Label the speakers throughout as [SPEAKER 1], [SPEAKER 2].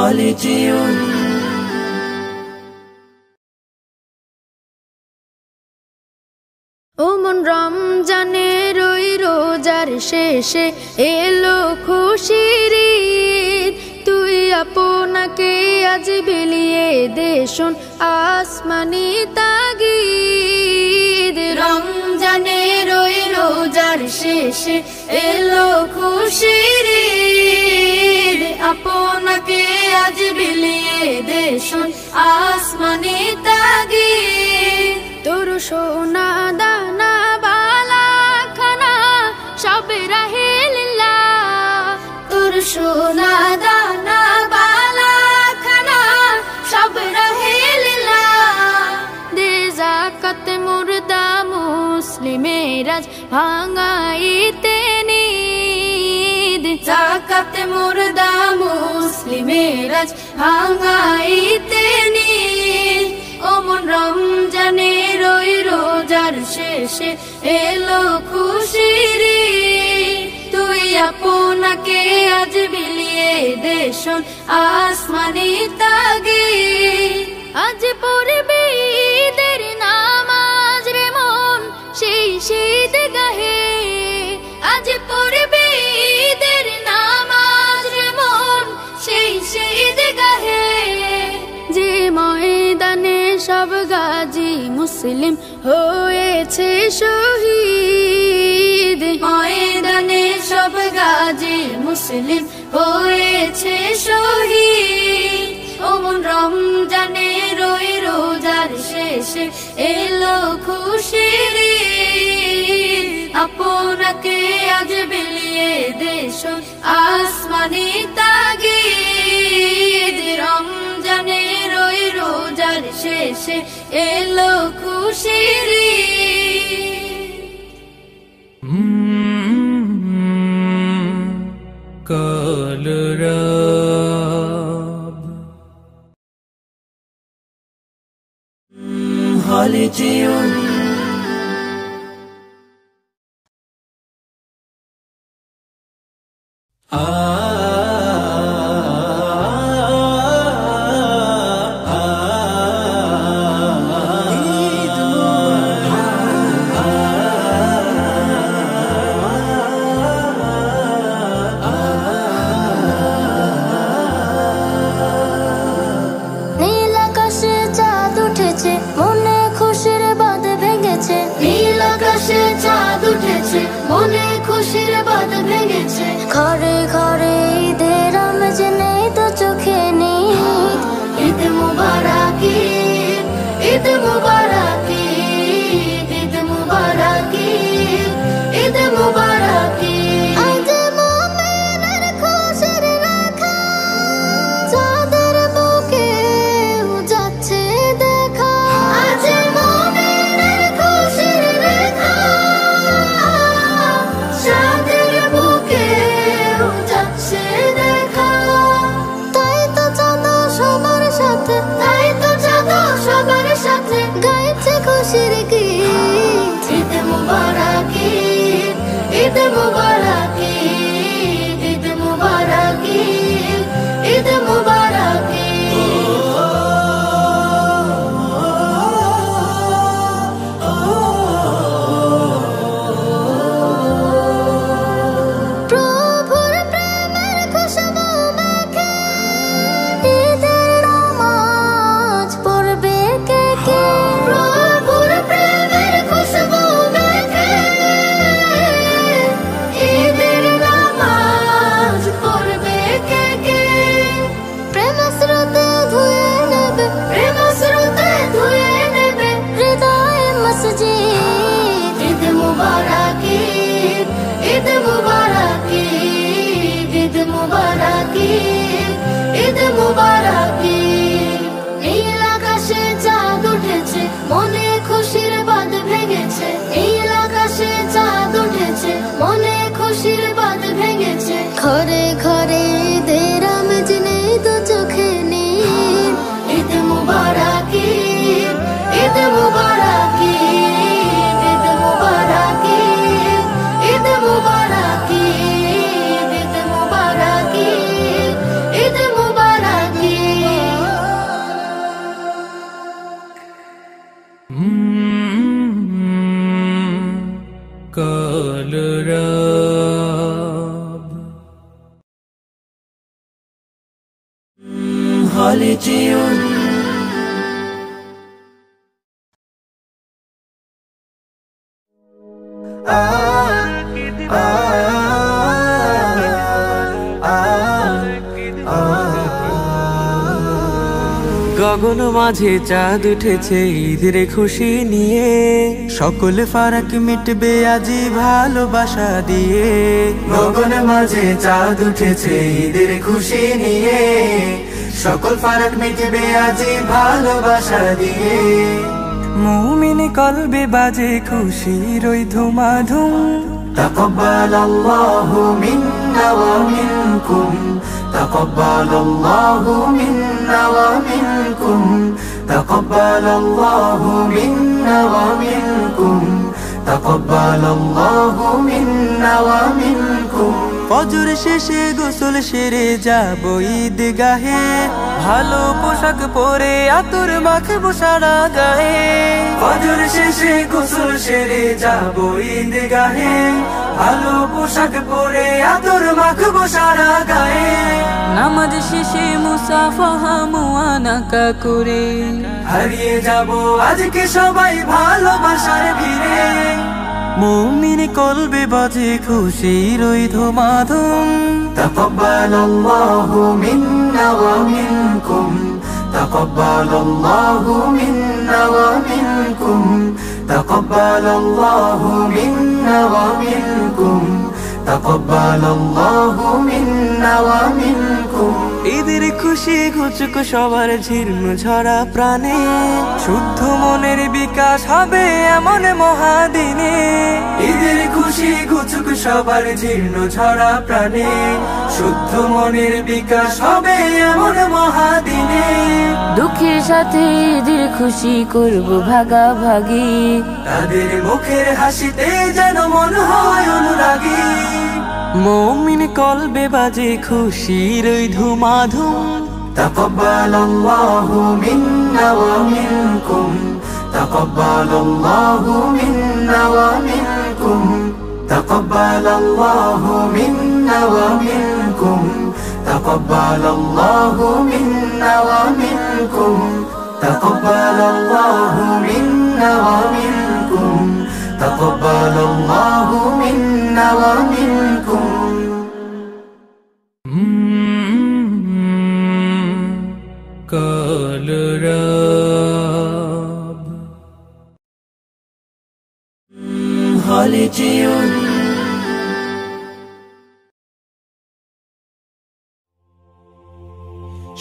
[SPEAKER 1] خالدون
[SPEAKER 2] ওমন রমজানের ওই রোজার শেষে এলো খুশির ঈদ। তুই আপনাকে আজ বিলিয়ে দেশন আসমানি তাগিদ রমজানের ওই রোজার শেষে এলো খুশির ঈদ। আপনাকে আজ বিলিয়ে দেশন আসমানি তাগিদ তোর সোনা দানা বালা খানা, সব রাহেলিল্লা তোর সোনা দানা বালা খানা, সব রাহেলিল্লা দে জাকাত মুর্দা মুসলিমের আজ জাকাত মুর্দা মুসলিমের আজ ভাঙাইতে নিদ ওমন রমজানের ওই রোজার শেষে এলো খুশির ঈদ। তুই আপনাকে আজ বিলিয়ে দেশন আসমানি তাগে আজ পড়বে ঈদের নামাজ রে মন, সেই শীত মুসলিম হয়েছে শহীদ। ময়দানে সব গাজী মুসলিম হয়েছে শহীদ। ওমন রমজানে রই রোজার শেষে এলো খুশির। আপনাকে আজ বিলিয়ে দেশ আসমানি তাগিদ। রমজানের ওই রোজার শেষে এলো খুশির ঈদ।
[SPEAKER 3] বাঁধ ভেঙেছে ঘরে ঘরে মুবারক নীল উঠেছে খুশির বাদ ভেঙেছে উঠেছে মনে খুশির বাঁধ ভেঙেছে। ঘরে
[SPEAKER 1] Holiday
[SPEAKER 4] গগন মাঝে চাঁদ উঠেছে ঈদের খুশি নিয়ে। সকলে ফারাক মিটবে আজি ভালোবাসা দিয়ে। গগন মাঝে চাঁদ উঠেছে ঈদের খুশি নিয়ে। সকল ফারাক মিটবে আজি ভালোবাসা দিয়ে। মুমিন কলবে বাজে খুশি ওই ধুমাধুম। تقبل الله منا ومنكم. تقبل الله منا ومنكم. تقبل الله منا ومنكم. تقبل الله منا ومنكم. ফজর শেষে গোসল সেরে যাব ঈদগাহে। ভালো পোশাক পরে আতর মাখবো সারা গায়ে। ফজর শেষে গোসল সেরে যাব ঈদগাহে। ভালো পোশাক পরে আতর মাখবো সারা গায়ে।
[SPEAKER 5] নামাজ শেষে মুসাফাহা মুআনাকা করে।
[SPEAKER 4] হারিয়ে যাব আজকে সবাই ভালোবাসার مؤمن قلبي بطيك شيري ثمادم تقبل الله منا ومنكم تقبل الله منا ومنكم تقبل الله منا ومنكم تقبل الله منا ومنكم খুশি ঘুচুক সবার ঝির্ম ঝরা প্রাণে। শুদ্ধ মনের বিকাশ হবে এমন মহাদিনে। ঈদের খুশি ঘুচুক সবার জীর্ণ ঝরা প্রাণে। শুদ্ধ মনের বিকাশ হবে এমন মহাদিনে।
[SPEAKER 5] দুঃখের সাথে ঈদের খুশি করব ভাগাভাগি।
[SPEAKER 4] তাদের মুখের হাসিতে যেন মন হয় অনুরাগী। মমিন কলবে বাজে খুশির ওই ধুমাধুম تقبل الله منا ومنكم تقبل الله منا ومنكم تقبل الله منا ومنكم تقبل الله منا ومنكم تقبل الله منا ومنكم تقبل الله منا ومنكم
[SPEAKER 1] কলেজিয়াম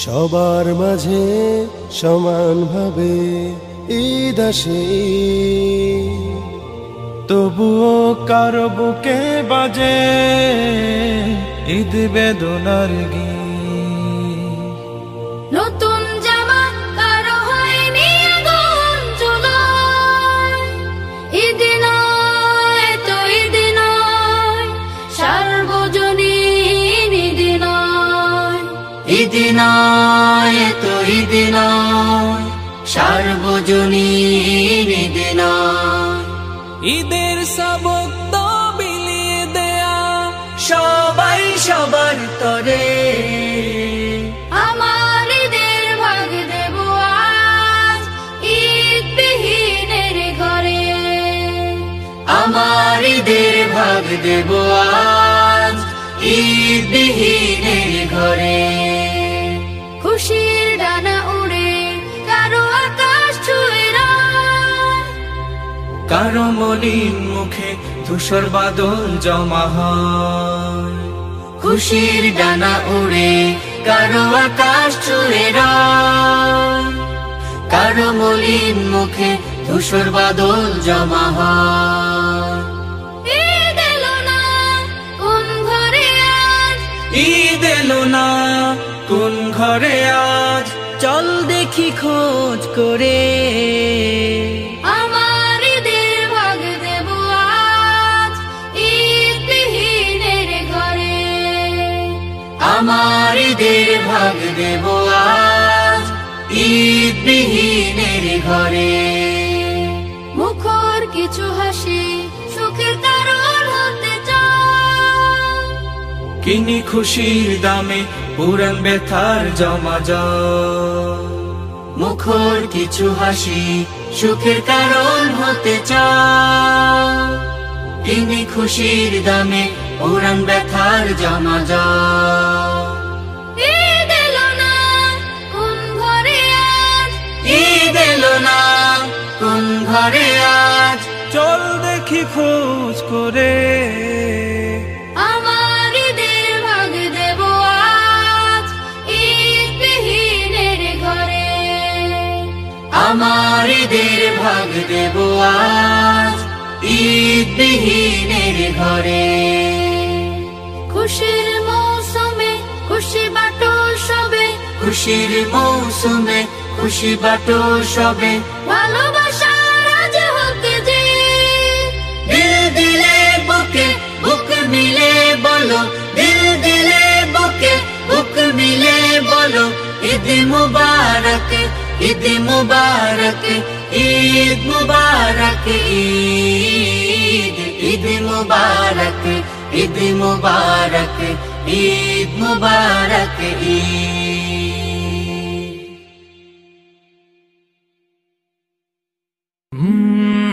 [SPEAKER 6] সবার মাঝে সমানভাবে ঈদ আসে। তবুও কারও বুকে বাজে ঈদ বেদনার
[SPEAKER 2] গিয়ে ঈদ নয় তো ঈদ নয় সার্বজনীন ঈদ নয়
[SPEAKER 4] ঈদের সবক তো বিলিয়ে দেয়া সবাই সবার তরে।
[SPEAKER 2] আমার ঈদের ভাগ দেব আজ ঈদ বিহীনের ঘরে।
[SPEAKER 1] আমার ঈদের ভাগ দেব আজ ঈদ বিহীনের ঘরে।
[SPEAKER 4] কারও মলিন মুখে ধূসর বাদল জমা হয়।
[SPEAKER 1] খুশির ডানা উড়ে কারও আকাশ রায়। কারও মলিন মুখে ধূসর বাদল জমা হয়।
[SPEAKER 2] ঈদ এলো না কোন ঘরে আজ?
[SPEAKER 4] চল দেখি খোঁজ করে।
[SPEAKER 2] আমার ঈদের ভাগ দেব আজ ঈদ বিহীনের ঘরে। মুখর কিছু হাসি সুখের কারণ হতে চায়
[SPEAKER 4] কিনি খুশির দামে পুরান ব্যথার জমা যা
[SPEAKER 1] মুখর কিছু হাসি সুখের কারণ হতে চাও তিনি খুশির দামে উড়ান ব্যথার জমা যাও
[SPEAKER 2] ঘরে আজ
[SPEAKER 4] চল দেখি খোঁজ করে।
[SPEAKER 2] আমার ঈদের ভাগ দেব আজ ঈদ বিহীনের ঘরে। খুশির মৌসুমে খুশি বাটো সবে।
[SPEAKER 1] খুশির মৌসুমে খুশি বাটো সবে।
[SPEAKER 2] ভালোবাসার
[SPEAKER 1] বলো, দিল দিলে বুকে, বুক মিলে বলো, ঈদ মুবারক ঈদ মুবারক ঈদ মুবারক, ঈদ ঈদ মুবারক ঈদ মুবারক ঈদ মুবারক, ঈদ।
[SPEAKER 4] কাল